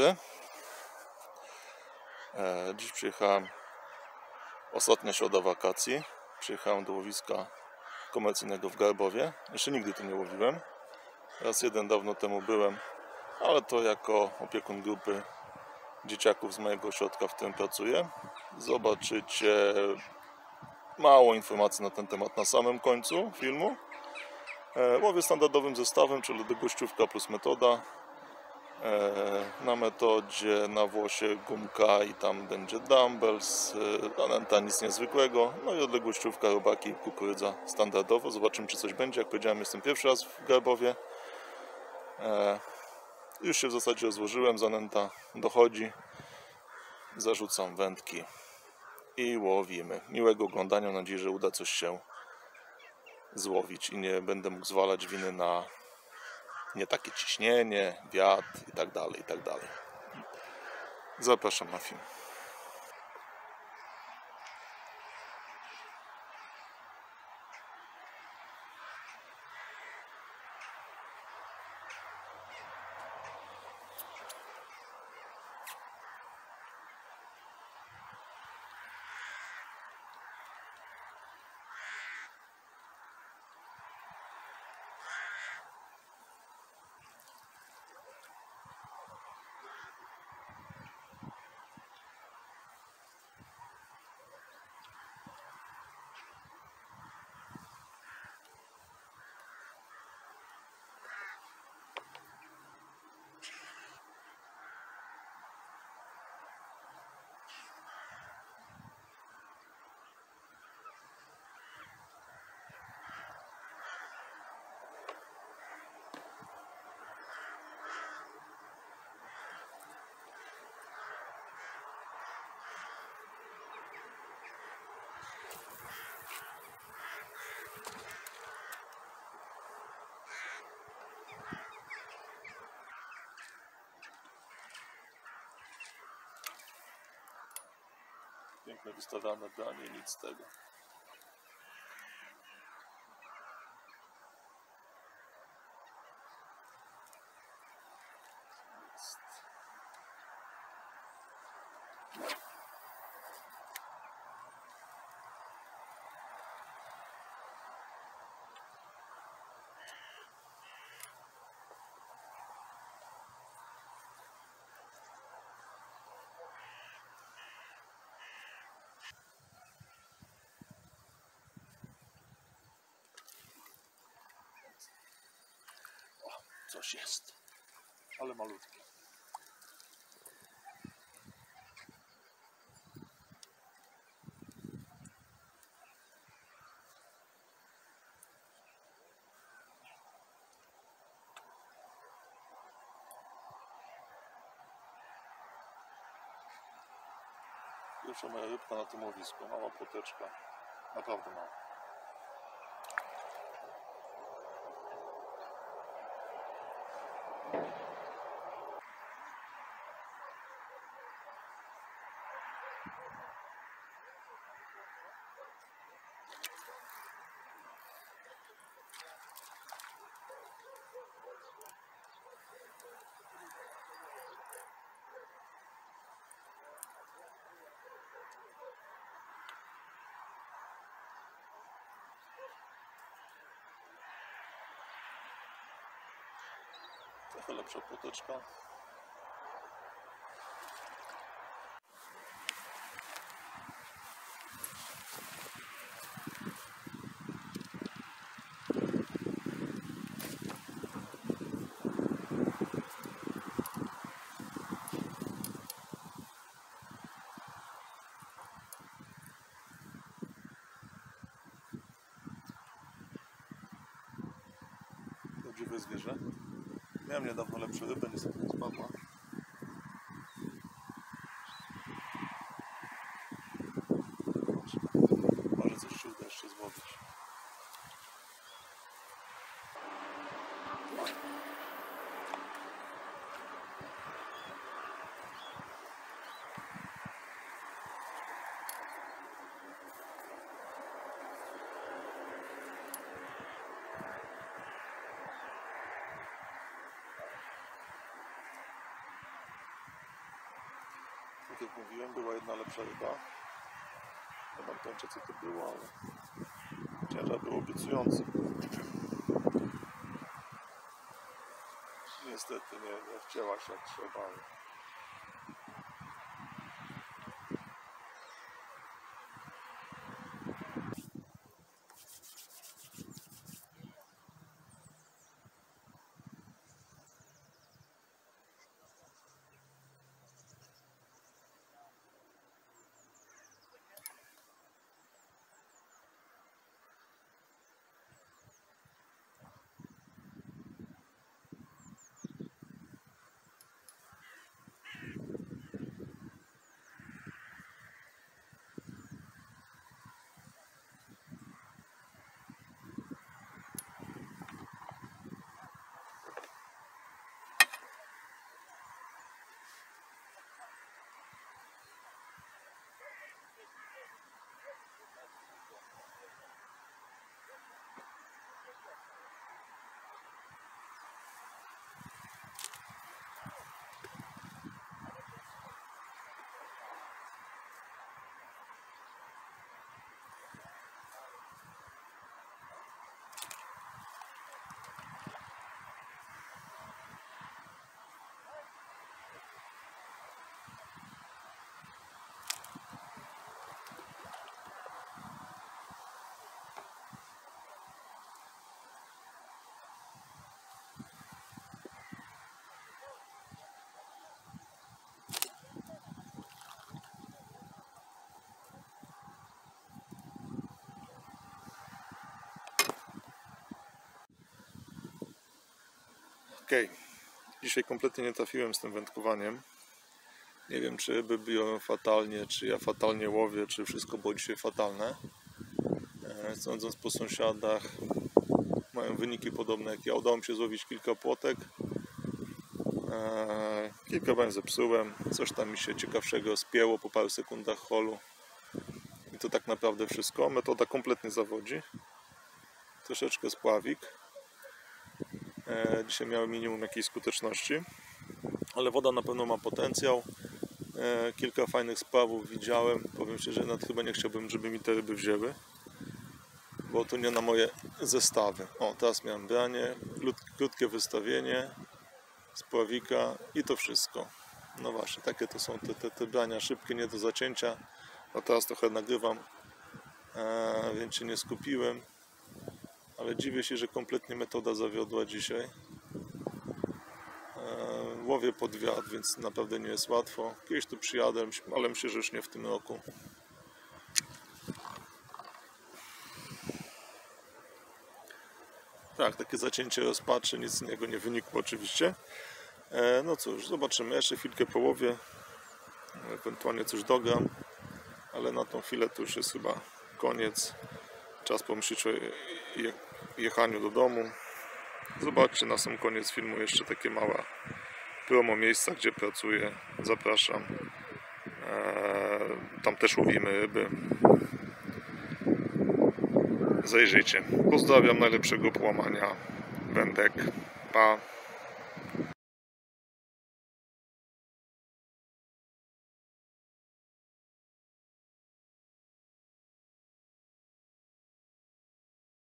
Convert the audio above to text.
E, Dziś przyjechałem, ostatnia środa wakacji. Przyjechałem do łowiska komercyjnego w Garbowie. Jeszcze nigdy tu nie łowiłem. Raz jeden dawno temu byłem, ale to jako opiekun grupy dzieciaków z mojego ośrodka, w którym pracuję. Zobaczycie mało informacji na ten temat na samym końcu filmu. E, Łowię standardowym zestawem, czyli odległościówka plus metoda. E, Na metodzie na włosie gumka i tam będzie dumbbells, e, anenta nic niezwykłego. No i odległościówka, robaki kukurydza standardowo. Zobaczymy czy coś będzie. Jak powiedziałem jestem pierwszy raz w Garbowie. E, Już się w zasadzie rozłożyłem, zanęta dochodzi. Zarzucam wędki i łowimy. Miłego oglądania, mam nadzieję, że uda coś się złowić i nie będę mógł zwalać winy na nie takie ciśnienie, wiatr i tak dalej, i tak dalej. Zapraszam na film. Piękne wystawiane branie, nic z tego. Coś jest, ale malutkie. Pierwsza moja rybka na tym łowisku, mała płoteczka, naprawdę mała. Trochę lepsza płoteczka. Prawdziwe zwierzę. Miałem niedawno lepsze rybę, niestety nie spadła. Tak jak mówiłem, była jedna lepsza ryba. Nie mam pojęcia co to było, ale ciężar był obiecujący. Niestety nie, nie wcięła się jak trzeba. Okej, dzisiaj kompletnie nie trafiłem z tym wędkowaniem. Nie wiem, czy ryby biją fatalnie, czy ja fatalnie łowię, czy wszystko było dzisiaj fatalne. E, Sądząc po sąsiadach, mają wyniki podobne jak ja. Udało mi się złowić kilka płotek. E, Kilka wam zepsułem. Coś tam mi się ciekawszego spięło po paru sekundach holu. I to tak naprawdę wszystko. Metoda kompletnie zawodzi. Troszeczkę spławik. E, Dzisiaj miałem minimum jakiejś skuteczności, ale woda na pewno ma potencjał. E, Kilka fajnych sprawów widziałem. Powiem szczerze, nawet chyba nie chciałbym, żeby mi te ryby wzięły, bo to nie na moje zestawy. O, teraz miałem branie, krót- krótkie wystawienie spławika i to wszystko. No właśnie, takie to są te, te, te brania szybkie, nie do zacięcia. No teraz trochę nagrywam, e, więc się nie skupiłem ale dziwię się, że kompletnie metoda zawiodła dzisiaj. Eee, Łowię pod wiatr, więc naprawdę nie jest łatwo. Kiedyś tu przyjadę, ale myślę, że już nie w tym roku. Tak, takie zacięcie rozpaczy, nic z niego nie wynikło oczywiście. Eee, No cóż, zobaczymy. Jeszcze chwilkę połowię, ewentualnie coś dogram, ale na tą chwilę to już jest chyba koniec. Czas pomyśleć o jechaniu do domu. Zobaczcie na sam koniec filmu jeszcze takie małe promo miejsca, gdzie pracuję. Zapraszam. Eee, Tam też łowimy ryby. Zajrzyjcie. Pozdrawiam najlepszego połamania wędek. Pa.